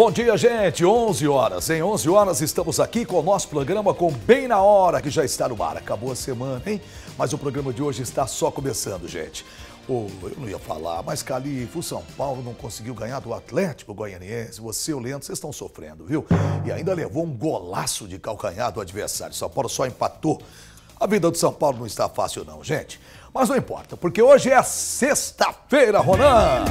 Bom dia, gente. 11 horas. Em 11 horas estamos aqui com o nosso programa com Bem na Hora, que já está no ar. Acabou a semana, hein? Mas o programa de hoje está só começando, gente. Oh, eu não ia falar, mas Califo, o São Paulo não conseguiu ganhar do Atlético Goianiense. Você o Leandro, vocês estão sofrendo, viu? E ainda levou um golaço de calcanhar do adversário. São Paulo só empatou. A vida do São Paulo não está fácil, não, gente. Mas não importa, porque hoje é sexta-feira, Ronan.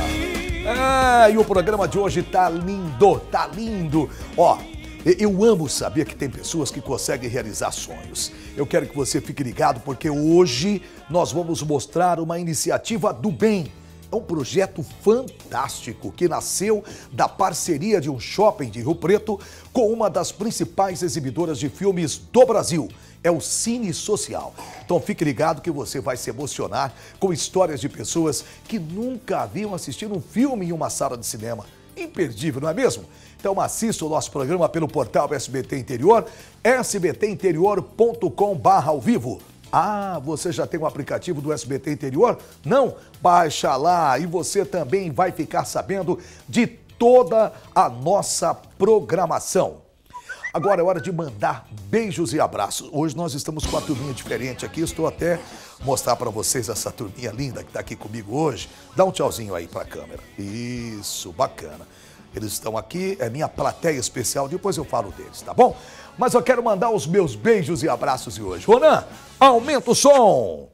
É, e o programa de hoje tá lindo, tá lindo. Ó, eu amo saber que tem pessoas que conseguem realizar sonhos. Eu quero que você fique ligado porque hoje nós vamos mostrar uma iniciativa do bem. É um projeto fantástico que nasceu da parceria de um shopping de Rio Preto com uma das principais exibidoras de filmes do Brasil é o Cine Social. Então fique ligado que você vai se emocionar com histórias de pessoas que nunca haviam assistido um filme em uma sala de cinema. Imperdível, não é mesmo? Então assista o nosso programa pelo portal SBT Interior, sbtinterior.com.br ao vivo. Ah, você já tem o um aplicativo do SBT Interior? Não? Baixa lá e você também vai ficar sabendo de toda a nossa programação. Agora é hora de mandar beijos e abraços. Hoje nós estamos com uma turminha diferente aqui. Estou até mostrar para vocês essa turminha linda que está aqui comigo hoje. Dá um tchauzinho aí para a câmera. Isso, bacana. Eles estão aqui, é minha plateia especial, depois eu falo deles, tá bom? Mas eu quero mandar os meus beijos e abraços de hoje. Ronan, aumenta o som!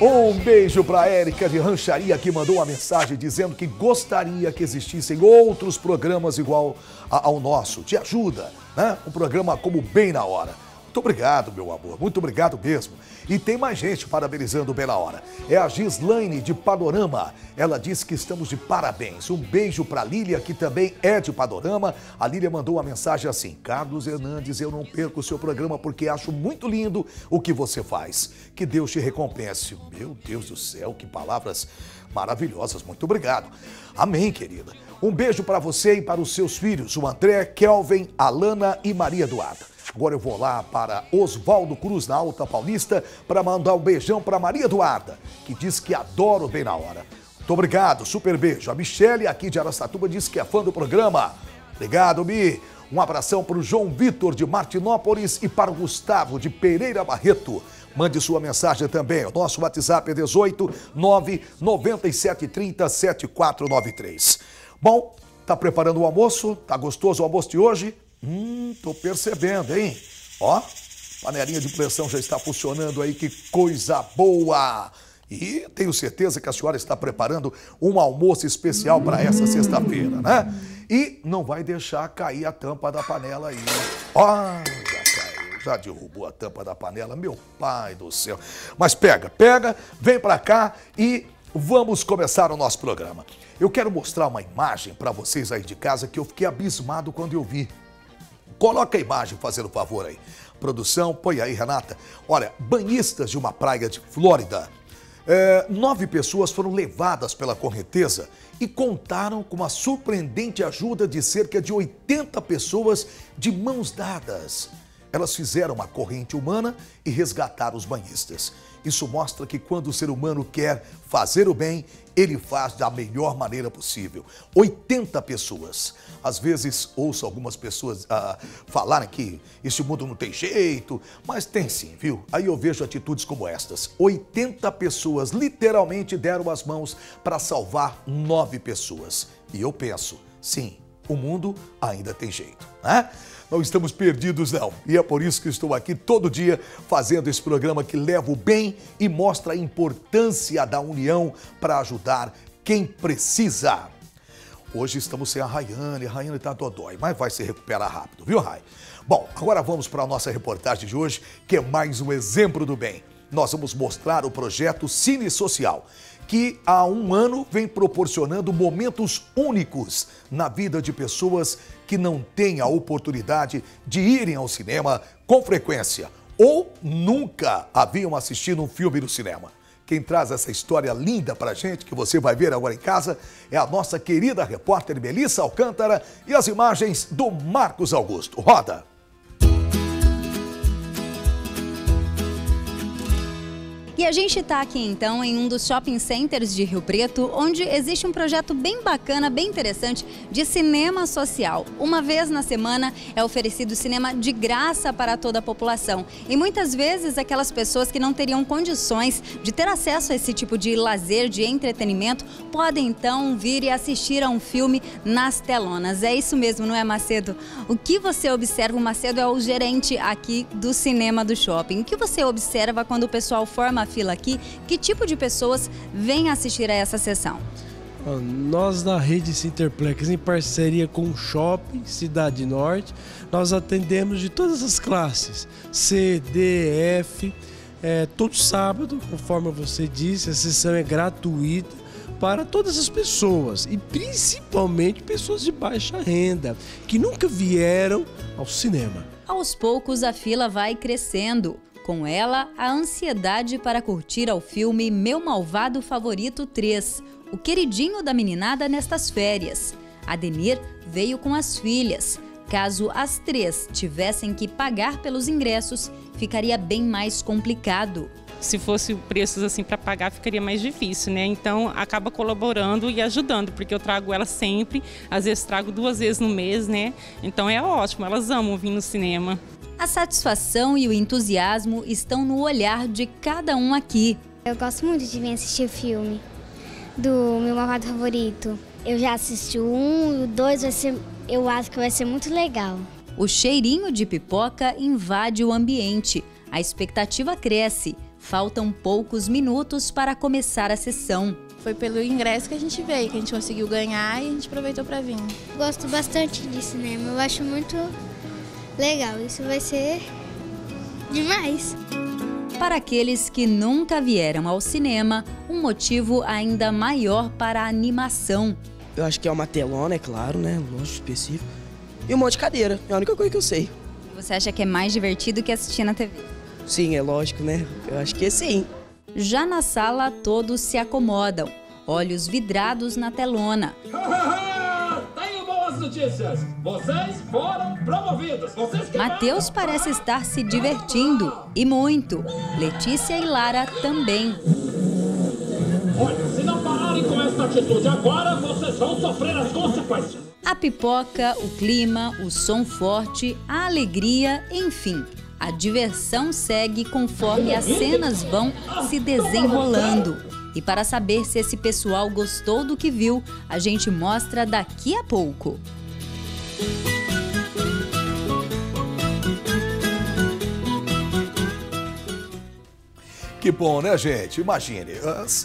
Um beijo para Érica de Rancharia que mandou uma mensagem dizendo que gostaria que existissem outros programas igual ao nosso. Te ajuda, né? Um programa como Bem na Hora. Muito obrigado, meu amor. Muito obrigado mesmo. E tem mais gente parabenizando na hora. É a Gislaine de Panorama. Ela disse que estamos de parabéns. Um beijo para Lília, que também é de Panorama. A Lília mandou uma mensagem assim: Carlos Hernandes, eu não perco o seu programa porque acho muito lindo o que você faz. Que Deus te recompense. Meu Deus do céu, que palavras maravilhosas. Muito obrigado. Amém, querida. Um beijo para você e para os seus filhos, o André, Kelvin, Alana e Maria Eduarda. Agora eu vou lá para Oswaldo Cruz, na Alta Paulista, para mandar um beijão para Maria Eduarda, que diz que adora o Bem na Hora. Muito obrigado, super beijo. A Michele, aqui de Arastatuba, diz que é fã do programa. Obrigado, Mi. Um abração para o João Vitor, de Martinópolis, e para o Gustavo, de Pereira Barreto. Mande sua mensagem também. O nosso WhatsApp é 18 99730 7493. Bom, tá preparando o almoço? Tá gostoso o almoço de hoje? Hum, tô percebendo, hein? Ó, panelinha de pressão já está funcionando aí, que coisa boa! E tenho certeza que a senhora está preparando um almoço especial para essa sexta-feira, né? E não vai deixar cair a tampa da panela aí. Ó, já caiu, já derrubou a tampa da panela, meu pai do céu. Mas pega, pega, vem para cá e vamos começar o nosso programa. Eu quero mostrar uma imagem para vocês aí de casa que eu fiquei abismado quando eu vi. Coloca a imagem, fazendo favor aí. Produção, põe aí, Renata. Olha, banhistas de uma praia de Flórida. É, nove pessoas foram levadas pela correnteza e contaram com uma surpreendente ajuda de cerca de 80 pessoas de mãos dadas. Elas fizeram uma corrente humana e resgataram os banhistas. Isso mostra que quando o ser humano quer fazer o bem, ele faz da melhor maneira possível. 80 pessoas. Às vezes ouço algumas pessoas ah, falarem que esse mundo não tem jeito, mas tem sim, viu? Aí eu vejo atitudes como estas. 80 pessoas literalmente deram as mãos para salvar nove pessoas. E eu penso, sim, o mundo ainda tem jeito, né? Não estamos perdidos, não. E é por isso que estou aqui todo dia fazendo esse programa que leva o bem e mostra a importância da união para ajudar quem precisa. Hoje estamos sem a Rayane, a Rayane está dodói, mas vai se recuperar rápido, viu, Ray? Bom, agora vamos para a nossa reportagem de hoje, que é mais um exemplo do bem. Nós vamos mostrar o projeto Cine Social, que há um ano vem proporcionando momentos únicos na vida de pessoas que não têm a oportunidade de irem ao cinema com frequência ou nunca haviam assistido um filme no cinema. Quem traz essa história linda pra gente, que você vai ver agora em casa, é a nossa querida repórter Melissa Alcântara e as imagens do Marcos Augusto. Roda! E a gente está aqui então em um dos shopping centers de Rio Preto, onde existe um projeto bem bacana, bem interessante de cinema social. Uma vez na semana é oferecido cinema de graça para toda a população. E muitas vezes aquelas pessoas que não teriam condições de ter acesso a esse tipo de lazer, de entretenimento, podem então vir e assistir a um filme nas telonas. É isso mesmo, não é, Macedo? O que você observa? O Macedo é o gerente aqui do cinema do shopping. O que você observa quando o pessoal forma fila aqui, que tipo de pessoas vêm assistir a essa sessão? Nós da rede Cinterplex, em parceria com o Shopping Cidade Norte, nós atendemos de todas as classes, C, D, F, é, todo sábado, conforme você disse, a sessão é gratuita para todas as pessoas e principalmente pessoas de baixa renda que nunca vieram ao cinema. Aos poucos a fila vai crescendo. Com ela, a ansiedade para curtir ao filme Meu Malvado Favorito 3, o queridinho da meninada nestas férias. Adenir veio com as filhas. Caso as três tivessem que pagar pelos ingressos, ficaria bem mais complicado. Se fosse preços assim para pagar, ficaria mais difícil, né? Então acaba colaborando e ajudando, porque eu trago ela sempre, às vezes trago duas vezes no mês, né? Então é ótimo, elas amam vir no cinema. A satisfação e o entusiasmo estão no olhar de cada um aqui. Eu gosto muito de vir assistir o filme do meu malvado favorito. Eu já assisti o um, o dois vai ser, eu acho que vai ser muito legal. O cheirinho de pipoca invade o ambiente. A expectativa cresce. Faltam poucos minutos para começar a sessão. Foi pelo ingresso que a gente veio, que a gente conseguiu ganhar e a gente aproveitou para vir. Gosto bastante de cinema. Eu acho muito Legal, isso vai ser demais. Para aqueles que nunca vieram ao cinema, um motivo ainda maior para a animação. Eu acho que é uma telona, é claro, né? Lógico específico. E um monte de cadeira, é a única coisa que eu sei. Você acha que é mais divertido que assistir na TV? Sim, é lógico, né? Eu acho que sim. Já na sala, todos se acomodam, olhos vidrados na telona. Notícias. Vocês foram promovidos. Vocês Matheus parece estar se divertindo e muito. Letícia e Lara também. Olha, se não pararem com essa atitude agora, vocês vão sofrer as consequências. A pipoca, o clima, o som forte, a alegria, enfim. A diversão segue conforme as cenas vão se desenrolando. E para saber se esse pessoal gostou do que viu, a gente mostra daqui a pouco. Que bom, né, gente? Imagine.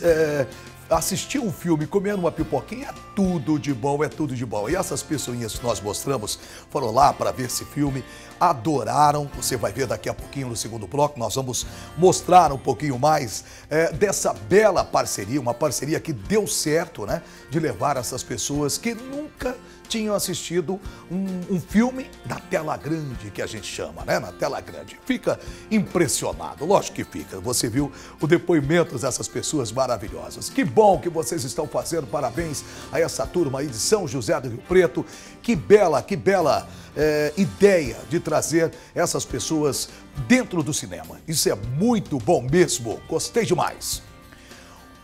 É, assistir um filme comendo uma pipoquinha é tudo de bom, é tudo de bom. E essas pessoinhas que nós mostramos foram lá para ver esse filme, adoraram. Você vai ver daqui a pouquinho no segundo bloco, nós vamos mostrar um pouquinho mais é, dessa bela parceria, uma parceria que deu certo, né? De levar essas pessoas que nunca tinham assistido um, um, filme na tela grande, que a gente chama, né? Na tela grande. Fica impressionado, lógico que fica. Você viu o depoimento dessas pessoas maravilhosas. Que bom que vocês estão fazendo, parabéns a essa turma aí de São José do Rio Preto. Que bela, que bela é, ideia de trazer essas pessoas dentro do cinema. Isso é muito bom mesmo, gostei demais.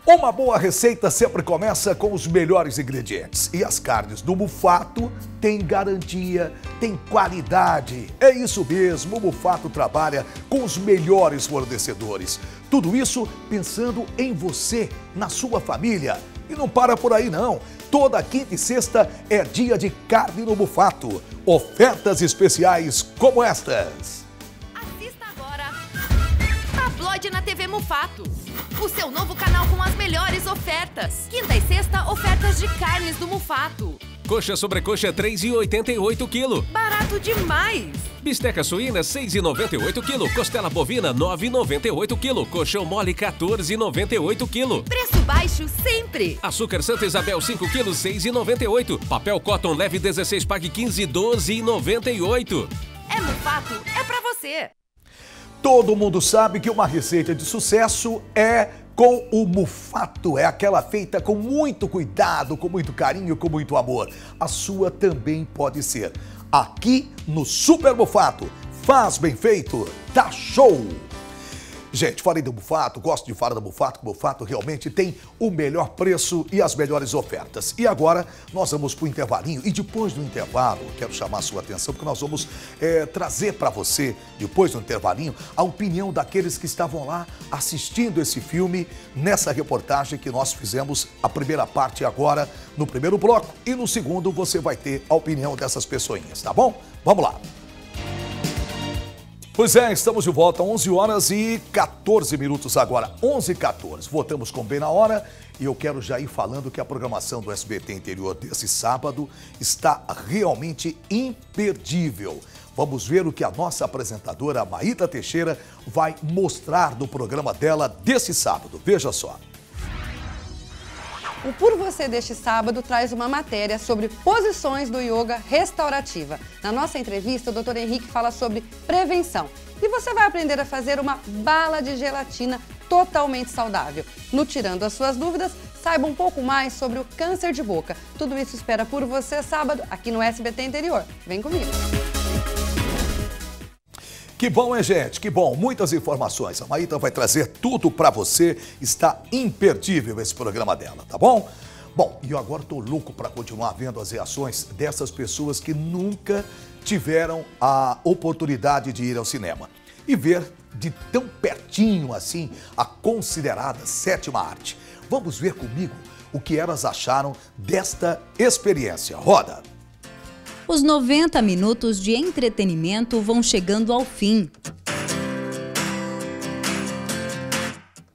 Uma boa receita sempre começa com os melhores ingredientes. E as carnes do Mufato têm garantia, têm qualidade. É isso mesmo, o Mufato trabalha com os melhores fornecedores. Tudo isso pensando em você, na sua família. E não para por aí não. Toda quinta e sexta é dia de carne no Mufato. Ofertas especiais como estas. Assista agora. Tabloide na TV Mufato o seu novo canal com as melhores ofertas. Quinta e sexta, ofertas de carnes do Mufato. Coxa sobre coxa 3,88 kg. Barato demais! Bisteca suína 6,98 kg. Costela bovina 9,98 kg. Colchão mole 14,98 kg. Preço baixo sempre. Açúcar Santa Isabel 5 kg 6,98. Papel Cotton leve 16 pague 15 12,98. É Mufato, é pra você. Todo mundo sabe que uma receita de sucesso é com o mufato. É aquela feita com muito cuidado, com muito carinho, com muito amor. A sua também pode ser. Aqui no Super Mufato. Faz bem feito, tá show! Gente, falei do Bufato, gosto de falar do Bufato, que o Bufato realmente tem o melhor preço e as melhores ofertas. E agora nós vamos para o intervalinho e depois do intervalo, quero chamar a sua atenção porque nós vamos é, trazer para você, depois do intervalinho, a opinião daqueles que estavam lá assistindo esse filme nessa reportagem que nós fizemos a primeira parte agora no primeiro bloco e no segundo você vai ter a opinião dessas pessoinhas, tá bom? Vamos lá. Pois é, estamos de volta, 11 horas e 14 minutos agora, 11 e 14. Voltamos com bem na hora e eu quero já ir falando que a programação do SBT Interior desse sábado está realmente imperdível. Vamos ver o que a nossa apresentadora Maíta Teixeira vai mostrar no programa dela desse sábado. Veja só. O Por Você deste sábado traz uma matéria sobre posições do yoga restaurativa. Na nossa entrevista, o Dr. Henrique fala sobre prevenção. E você vai aprender a fazer uma bala de gelatina totalmente saudável. No Tirando as Suas Dúvidas, saiba um pouco mais sobre o câncer de boca. Tudo isso espera por você sábado aqui no SBT Interior. Vem comigo. Que bom, hein, gente? Que bom. Muitas informações. A Maíta vai trazer tudo para você. Está imperdível esse programa dela, tá bom? Bom, e eu agora estou louco para continuar vendo as reações dessas pessoas que nunca tiveram a oportunidade de ir ao cinema e ver de tão pertinho assim a considerada sétima arte. Vamos ver comigo o que elas acharam desta experiência. Roda! Os 90 minutos de entretenimento vão chegando ao fim.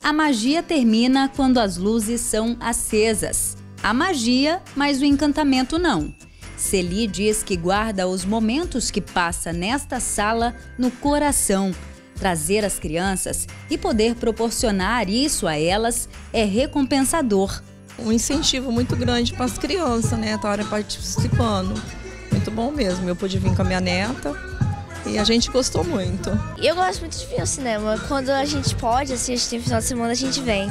A magia termina quando as luzes são acesas. A magia, mas o encantamento não. Celi diz que guarda os momentos que passa nesta sala no coração. Trazer as crianças e poder proporcionar isso a elas é recompensador. Um incentivo muito grande para as crianças, né? Estarem participando muito bom mesmo. Eu pude vir com a minha neta e a gente gostou muito. Eu gosto muito de vir ao cinema. Quando a gente pode, assim, a gente tem final de semana, a gente vem.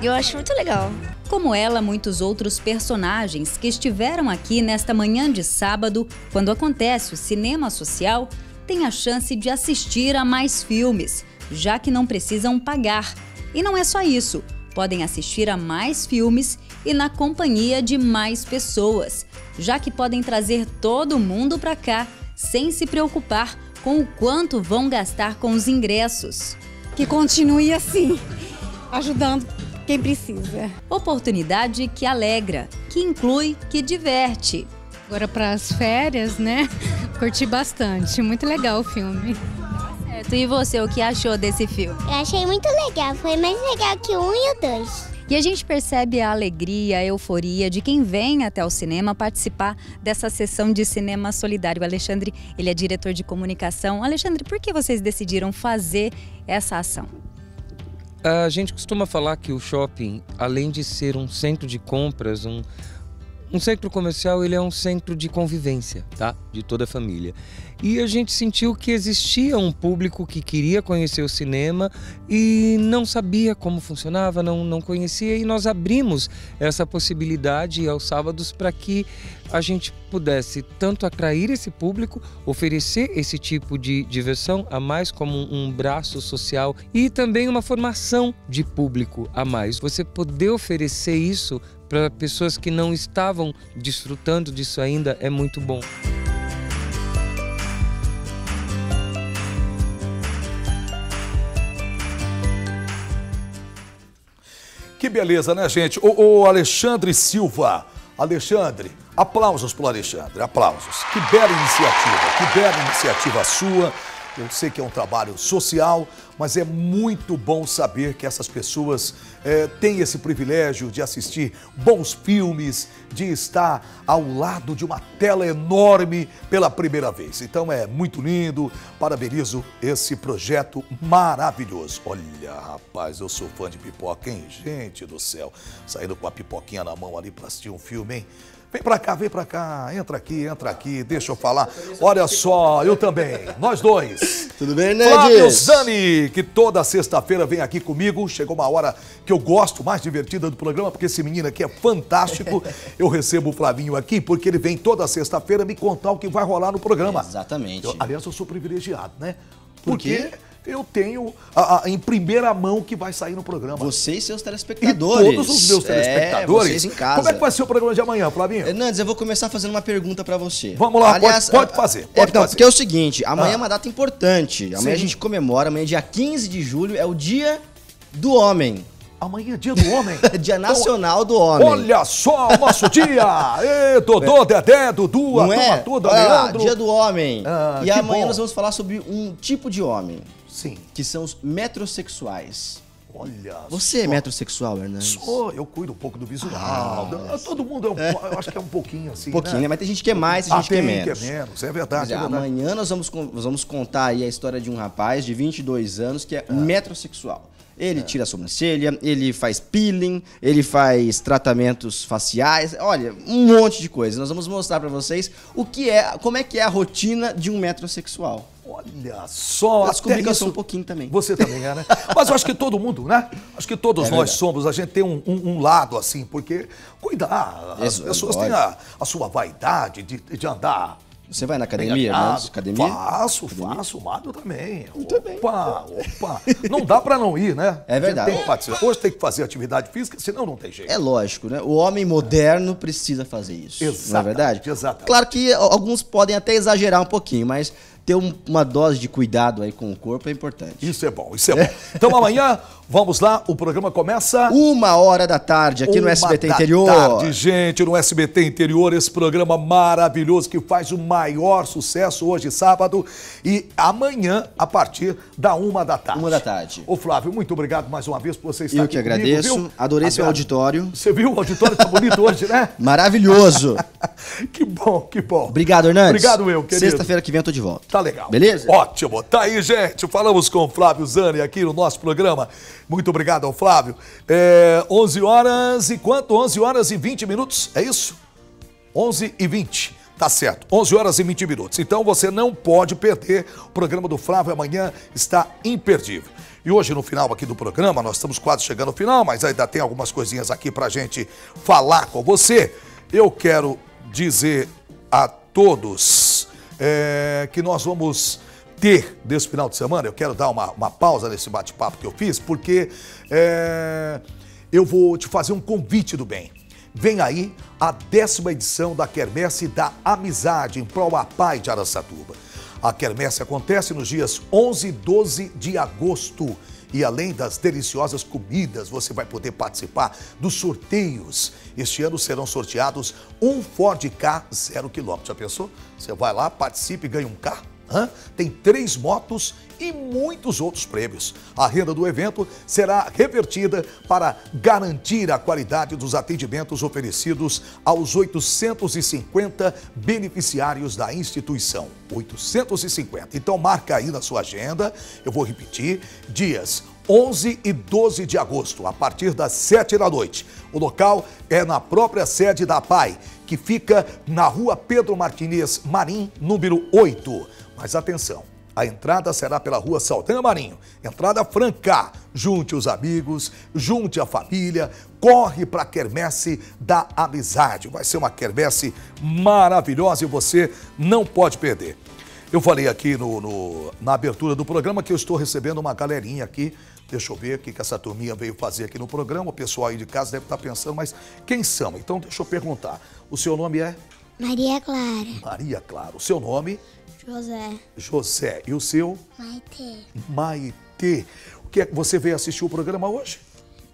E eu acho muito legal. Como ela, muitos outros personagens que estiveram aqui nesta manhã de sábado, quando acontece o cinema social, têm a chance de assistir a mais filmes, já que não precisam pagar. E não é só isso, podem assistir a mais filmes e na companhia de mais pessoas, já que podem trazer todo mundo para cá sem se preocupar com o quanto vão gastar com os ingressos. Que continue assim, ajudando quem precisa. Oportunidade que alegra, que inclui, que diverte. Agora para as férias, né? Curti bastante, muito legal o filme. Certo. E você, o que achou desse filme? Eu achei muito legal, foi mais legal que o um e o dois. E a gente percebe a alegria, a euforia de quem vem até o cinema participar dessa sessão de cinema solidário. O Alexandre, ele é diretor de comunicação. Alexandre, por que vocês decidiram fazer essa ação? A gente costuma falar que o shopping, além de ser um centro de compras, um, um centro comercial, ele é um centro de convivência, tá? De toda a família. E a gente sentiu que existia um público que queria conhecer o cinema e não sabia como funcionava, não, não conhecia, e nós abrimos essa possibilidade aos sábados para que a gente pudesse tanto atrair esse público, oferecer esse tipo de diversão a mais como um braço social e também uma formação de público a mais. Você poder oferecer isso para pessoas que não estavam desfrutando disso ainda é muito bom. Que beleza, né, gente? O, o Alexandre Silva. Alexandre, aplausos para o Alexandre, aplausos. Que bela iniciativa, que bela iniciativa sua. Eu sei que é um trabalho social, mas é muito bom saber que essas pessoas é, têm esse privilégio de assistir bons filmes, de estar ao lado de uma tela enorme pela primeira vez. Então é muito lindo, parabenizo esse projeto maravilhoso. Olha, rapaz, eu sou fã de pipoca, hein? Gente do céu, saindo com a pipoquinha na mão ali para assistir um filme, hein? Vem pra cá, vem pra cá, entra aqui, entra aqui, deixa eu falar. Olha só, eu também, nós dois. Tudo bem, né, Flávio Zani, que toda sexta-feira vem aqui comigo. Chegou uma hora que eu gosto mais divertida do programa, porque esse menino aqui é fantástico. Eu recebo o Flavinho aqui porque ele vem toda sexta-feira me contar o que vai rolar no programa. Exatamente. Eu, aliás, eu sou privilegiado, né? Porque eu tenho a- a- em primeira mão que vai sair no programa. Você e seus E telespectadores. todos os meus É, telespectadores. vocês em casa. Como é que vai ser o programa de amanhã, Flavinho? Hernandes, eu vou começar fazendo uma pergunta pra você. Vamos lá, pode- pode fazer, é, pode então, fazer. porque é o seguinte, amanhã Ah. é uma data importante. Amanhã Sim. a gente comemora, amanhã dia 15 de julho é o dia do homem. Amanhã é dia do homem? dia nacional do homem. Olha só o nosso dia! Ê, Dodô, Dedé, Dudu, a Não turma é? toda, Olha lá, Leandro. dia do homem. Ah, e amanhã bom. nós vamos falar sobre um tipo de homem. Sim. Que são os metrosexuais. Olha Você é só. metrosexual, Hernandes? Sou, eu cuido um pouco do visual. Ah, Todo mundo é um, eu acho que é um pouquinho assim, Um pouquinho, né? Mas tem gente que é mais, tem Ah, gente que é tem menos. que é menos, é verdade, Mas, é verdade. Amanhã nós vamos, vamos contar aí a história de um rapaz de 22 anos que é metrosexual. Ele tira a sobrancelha, ele faz peeling, ele faz tratamentos faciais, olha, um monte de coisa. Nós vamos mostrar pra vocês o que é, como é que é a rotina de um metrosexual. Olha só, Eu eu isso- sou um pouquinho também. Você também é, né? Mas eu acho que todo mundo, né? Acho que todos É nós verdade. somos, a gente tem um, um- um lado assim, porque cuidar, as Isso, pessoas têm a, a sua vaidade de, de andar. Você vai na academia. Hernandes? Academia? Faço, faço, o Mário também. Opa, opa. Não dá pra não ir, né? É verdade. Tem que. Hoje tem que fazer atividade física, senão não tem jeito. É lógico, né? O homem moderno precisa fazer isso. Não é verdade? exatamente. Claro que alguns podem até exagerar um pouquinho, mas ter um- uma dose de cuidado aí com o corpo é importante. Isso é bom, isso é bom. Então amanhã, vamos lá, o programa começa. Uma hora da tarde aqui no Uma SBT da Interior. Tarde, gente, no SBT Interior, esse programa maravilhoso que faz o maior sucesso hoje, sábado, e amanhã, a partir da uma da tarde. Uma da tarde. Ô, Flávio, muito obrigado mais uma vez por você estar Eu aqui que comigo, agradeço. viu? Adorei seu Agra- auditório. Você viu? O auditório tá bonito hoje, né? Maravilhoso. que bom, que bom. Obrigado, Hernandes. Obrigado, eu, querido. Sexta-feira que vem eu tô de volta. Tá legal. Beleza? Ótimo. Tá aí, gente. Falamos com o Flávio Zani aqui no nosso programa. Muito obrigado ao Flávio. É, 11 horas e quanto? 11 horas e 20 minutos, é isso? 11 e 20. Tá certo, 11 horas e 20 minutos. Então você não pode perder. O programa do Flávio amanhã está imperdível. E hoje, no final aqui do programa, nós estamos quase chegando ao final, mas ainda tem algumas coisinhas aqui pra gente falar com você. Eu quero dizer a todos é, que nós vamos ter desse final de semana. Eu quero dar uma, uma pausa nesse bate-papo que eu fiz, porque é, eu vou te fazer um convite do bem. Vem aí a décima edição da Quermesse da Amizade em Proapai de Araçatuba. A quermesse acontece nos dias 11 e 12 de agosto. E além das deliciosas comidas, você vai poder participar dos sorteios. Este ano serão sorteados um Ford K 0 km. Já pensou? Você vai lá, participe e ganha um carro. Hã? Tem três motos e muitos outros prêmios. A renda do evento será revertida para garantir a qualidade dos atendimentos oferecidos aos 850 beneficiários da instituição. 850. Então marca aí na sua agenda, eu vou repetir, dias 11 e 12 de agosto, a partir das 7 da noite. O local é na própria sede da PAI, que fica na rua Pedro Martinez Marim, número 8. Mas atenção, a entrada será pela rua Saldanha Marinho, entrada franca. Junte os amigos, junte a família, corre para a quermesse da amizade. Vai ser uma quermesse maravilhosa e você não pode perder. Eu falei aqui no, no- na abertura do programa que eu estou recebendo uma galerinha aqui. Deixa eu ver o que essa turminha veio fazer aqui no programa. O pessoal aí de casa deve estar pensando, mas quem são? Então deixa eu perguntar. O seu nome é? Maria Clara. Maria Clara. O seu nome? José. José. E o seu? Maite. Maitê. O que é que você veio assistir o programa hoje?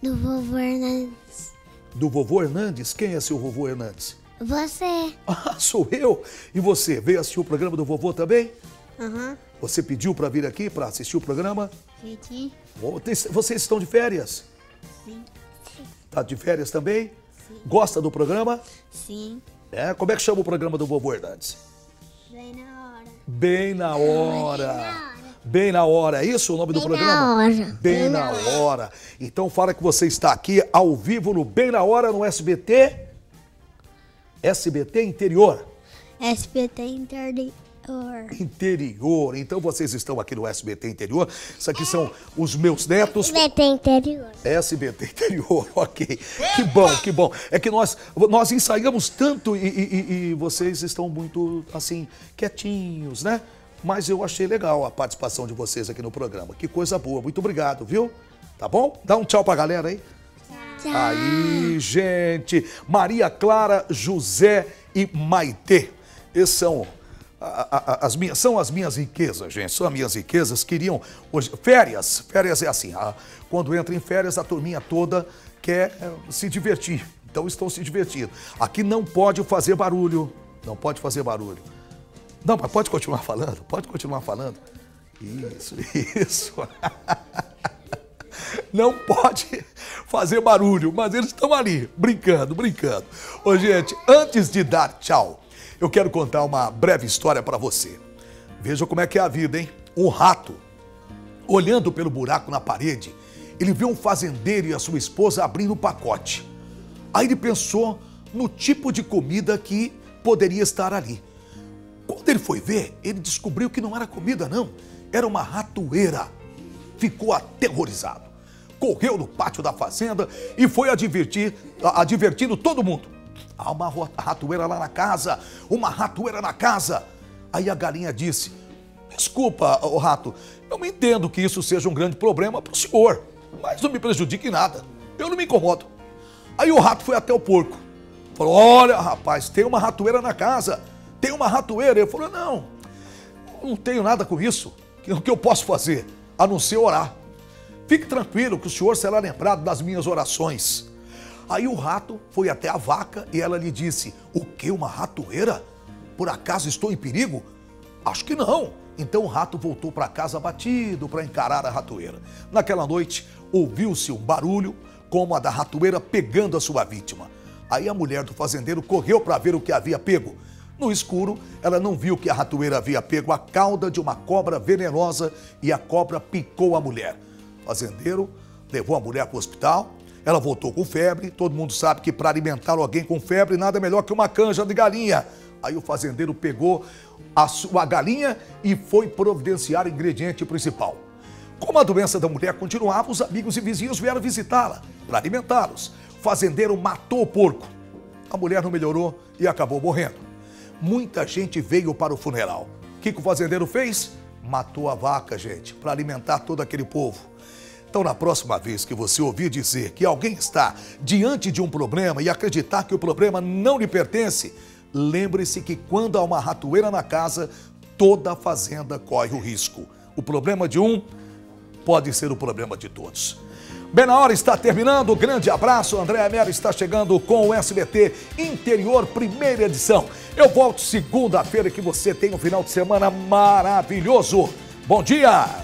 Do vovô Hernandes. Do vovô Hernandes? Quem é seu vovô Hernandes? Você. Ah, sou eu. E você veio assistir o programa do vovô também? Aham. Você pediu para vir aqui para assistir o programa? Gente. Vocês estão de férias? Sim. Tá de férias também? Gosta do programa? Sim. É, como é que chama o programa do vovô Hernandes? Vem na hora. Bem na hora. Bem na hora, é isso o nome do Bem programa? na hora. Bem, Bem na na hora. Então fala que você está aqui ao vivo no Bem na Hora no SBT. SBT Interior. SBT Interior. Interior. Então vocês estão aqui no SBT Interior. Isso aqui são os meus netos. SBT Interior. SBT Interior, ok. Que bom, que bom. É que nós, nós ensaiamos tanto e, e- e- e vocês estão muito, assim, quietinhos, né? Mas eu achei legal a participação de vocês aqui no programa. Que coisa boa. Muito obrigado, viu? Tá bom? Dá um tchau pra galera aí. Tchau. Aí, gente. Maria Clara, José e Maitê. Esses são as minhas, são as minhas riquezas, gente. São as minhas riquezas. Queriam. Hoje, férias. Férias é assim. A, quando entra em férias, a turminha toda quer é, se divertir. Então estão se divertindo. Aqui não pode fazer barulho. Não pode fazer barulho. Não, mas pode continuar falando. Pode continuar falando. Isso, isso. Não pode fazer barulho, mas eles estão ali, brincando, brincando. Ô, gente, antes de dar tchau, eu quero contar uma breve história para você. Veja como é que é a vida, hein? Um rato, olhando pelo buraco na parede, ele viu um fazendeiro e a sua esposa abrindo um pacote. Aí ele pensou no tipo de comida que poderia estar ali. Quando ele foi ver, ele descobriu que não era comida, não. Era uma ratoeira. Ficou aterrorizado. Correu no pátio da fazenda e foi advertir, advertindo todo mundo. Há uma ratoeira lá na casa, uma ratoeira na casa. Aí a galinha disse: Desculpa, o rato, eu me entendo que isso seja um grande problema para o senhor, mas não me prejudique em nada. Eu não me incomodo. Aí o rato foi até o porco. Falou: Olha, rapaz, tem uma ratoeira na casa. Tem uma ratoeira. Ele falou: Não, não tenho nada com isso. O que eu posso fazer? A não ser orar. Fique tranquilo que o senhor será lembrado das minhas orações. Aí o rato foi até a vaca e ela lhe disse: O que? Uma ratoeira? Por acaso estou em perigo? Acho que não. Então o rato voltou para casa abatido para encarar a ratoeira. Naquela noite, ouviu-se um barulho como a da ratoeira pegando a sua vítima. Aí a mulher do fazendeiro correu para ver o que havia pego. No escuro, ela não viu que a ratoeira havia pego a cauda de uma cobra venenosa e a cobra picou a mulher. O fazendeiro levou a mulher para o hospital, ela voltou com febre. Todo mundo sabe que para alimentar alguém com febre, nada melhor que uma canja de galinha. Aí o fazendeiro pegou a sua galinha e foi providenciar o ingrediente principal. Como a doença da mulher continuava, os amigos e vizinhos vieram visitá-la para alimentá-los. O fazendeiro matou o porco. A mulher não melhorou e acabou morrendo. Muita gente veio para o funeral. O que, que o fazendeiro fez? Matou a vaca, gente, para alimentar todo aquele povo. Então, na próxima vez que você ouvir dizer que alguém está diante de um problema e acreditar que o problema não lhe pertence, lembre-se que quando há uma ratoeira na casa, toda a fazenda corre o risco. O problema de um pode ser o problema de todos. Bem na hora está terminando. Grande abraço. André Mero está chegando com o SBT Interior, primeira edição. Eu volto segunda-feira que você tem um final de semana maravilhoso. Bom dia!